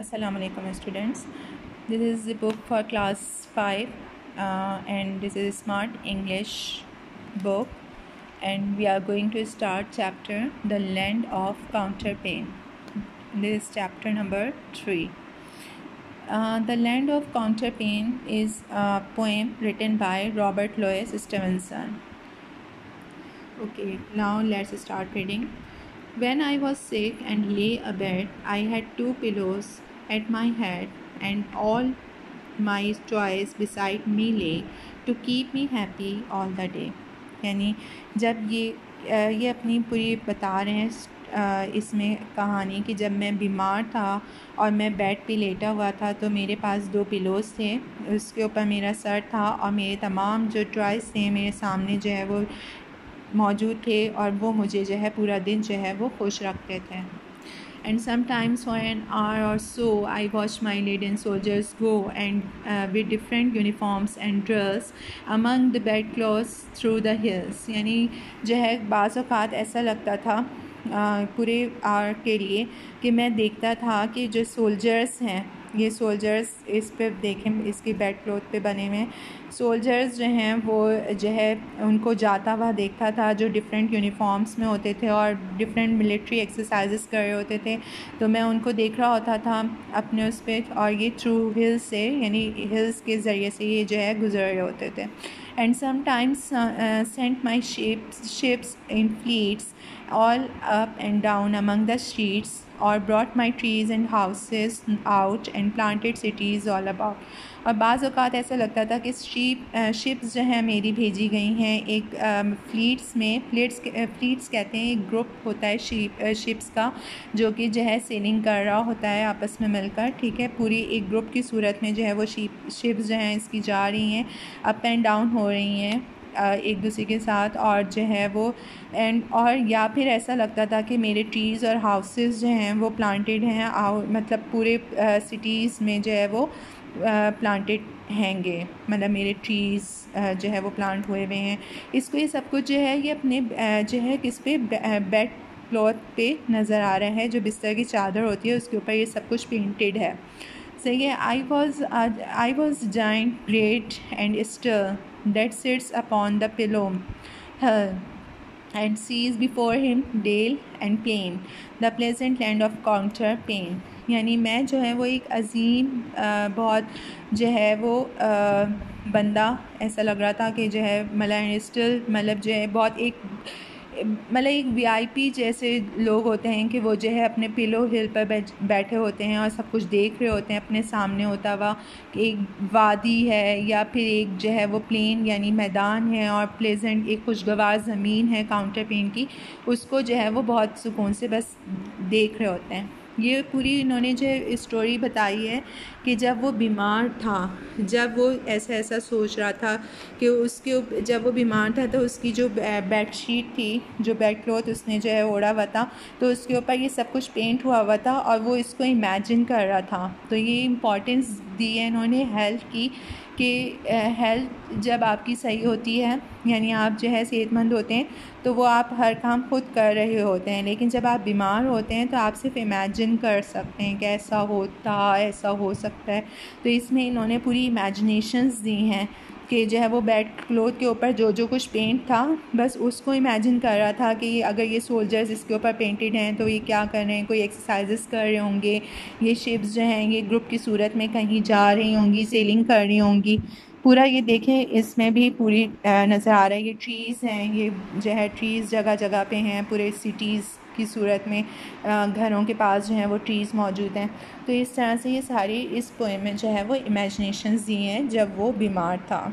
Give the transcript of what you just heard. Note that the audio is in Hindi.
Assalamu alaikum students. This is the book for class 5 uh, and this is smart English book and we are going to start chapter The Land of Counterpane. This is chapter number 3. Uh, the Land of Counterpane is a poem written by Robert Louis Stevenson. Okay, now let's start reading. When I was sick and lay abed, I had two pillows at my head, and all my toys beside me lay to keep me happy all the day. यानी जब ये ये अपनी पूरी बता रहे हैं इसमें कहानी कि जब मैं बीमार था और मैं बेड पे लेटा हुआ था तो मेरे पास दो पिलोस थे उसके ऊपर मेरा सर था और मेरे तमाम जो टॉयस थे मेरे सामने जो है वो मौजूद थे और वो मुझे जो है पूरा दिन जो है वो खुश रखते थे। And sometimes for an hour or so I watch my leaden soldiers go and with different uniforms and dress among the bed cloth through the hills यानी जो है बाज़ अवत ऐसा लगता था uh, पूरे आर के लिए कि मैं देखता था कि जो सोल्जर्स हैं ये सोल्जर्स इस पे देखें, इसकी बेड क्लोथ पे बने हुए सोल्जर्स जो हैं, वो जो है, उनको जाता हुआ देखता था जो डिफरेंट यूनिफॉर्म्स में होते थे और डिफरेंट मिलिट्री एक्सरसाइजेस कर रहे होते थे। तो मैं उनको देख रहा होता था अपने उस पर और ये थ्रू हिल्स से, यानी हिल्स के ज़रिए से ये जो है गुजर रहे होते थे। And sometimes sent my ships ships in fleets all up and down among the streets or brought my trees and houses out and planted cities all about. और बाज़ अवत ऐसा लगता था कि शिप शिप्स जो हैं मेरी भेजी गई हैं। एक फ्लीट्स में फ्लीट्स फ्लीट्स कहते हैं, एक ग्रुप होता है शिप शिप्स का, जो कि जो है सेलिंग कर रहा होता है आपस में मिलकर, ठीक है? पूरी एक ग्रुप की सूरत में जो है वो शिप शिप्स जो हैं इसकी जा रही हैं अप एंड डाउन हो रही हैं। एक दूसरे के साथ और जो है वो एंड और या फिर ऐसा लगता था कि मेरे ट्रीज़ और हाउसेस जो हैं वो प्लांटेड हैं मतलब पूरे सिटीज़ में जो है वो प्लांटेड हैंगे। मतलब मेरे ट्रीज़ जो है वो प्लांट हुए हुए हैं। इसको ये सब कुछ जो है, ये अपने जो है किस पे बेड क्लॉथ पे नज़र आ रहा है, जो बिस्तर की चादर होती है, उसके ऊपर ये सब कुछ पेंटेड है। सही है I was I was giant great and still that sits upon the pillow hill and sees before him dale and plain the pleasant land of counter pain यानी मैं जो है वो एक अजीम बहुत जो है वो आ, बंदा ऐसा लग रहा था कि जो है मतलब स्टिल मतलब जो है बहुत एक मतलब एक वीआईपी जैसे लोग होते हैं कि वो जो है अपने पिलो हिल पर बैठे होते हैं और सब कुछ देख रहे होते हैं। अपने सामने होता हुआ एक वादी है या फिर एक जो है वो प्लेन यानी मैदान है और प्लेजेंट एक खुशगवार ज़मीन है काउंटर पेन की, उसको जो है वो बहुत सुकून से बस देख रहे होते हैं। ये पूरी इन्होंने जो स्टोरी बताई है कि जब वो बीमार था, जब वो ऐसा ऐसा सोच रहा था कि उसके, जब वो बीमार था तो उसकी जो बेड शीट थी, जो बेड क्लॉथ उसने जो है ओढ़ा हुआ था तो उसके ऊपर ये सब कुछ पेंट हुआ हुआ था और वो इसको इमेजिन कर रहा था। तो ये इम्पोर्टेंस दी है इन्होंने हेल्थ की कि हेल्थ जब आपकी सही होती है, यानी आप जो है सेहतमंद होते हैं तो वो आप हर काम खुद कर रहे होते हैं। लेकिन जब आप बीमार होते हैं तो आप सिर्फ़ इमेजिन कर सकते हैं कि ऐसा होता, ऐसा हो सकता है। तो इसमें इन्होंने पूरी इमेजिनेशंस दी हैं कि जो है वो बेड क्लोथ के ऊपर जो जो कुछ पेंट था, बस उसको इमेजिन कर रहा था कि अगर ये सोल्जर्स इसके ऊपर पेंटेड हैं तो ये क्या कर रहे हैं, कोई एक्सरसाइजेस कर रहे होंगे, ये शिप्स जो हैं, ये ग्रुप की सूरत में कहीं जा रही होंगी सेलिंग कर रही होंगी। पूरा ये देखें, इसमें भी पूरी नज़र आ रहा है, ये ट्रीज़ हैं, ये जो है ट्रीज़ जगह जगह पे हैं, पूरे सिटीज़ की सूरत में घरों के पास जो है वो ट्रीज़ मौजूद हैं। तो इस तरह से ये सारी इस पोएम में जो है वो इमेजिनेशन दी हैं जब वो बीमार था।